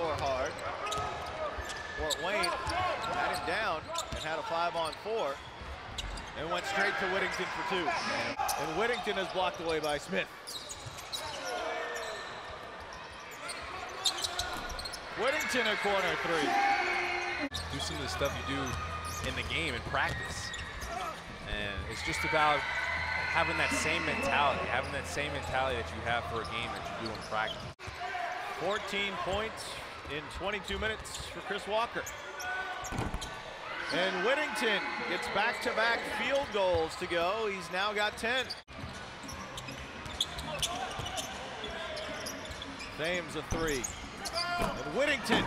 floor hard. Fort Wayne had him down and had a five on four and went straight to Whittington for two. And Whittington is blocked away by Smith. Whittington a corner three. Do some of the stuff you do in the game and practice. And it's just about having that same mentality, having that same mentality that you have for a game that you do in practice. 14 points in 22 minutes for Chris Walker. And Whittington gets back-to-back -back field goals to go. He's now got 10. Thames a three. And Whittington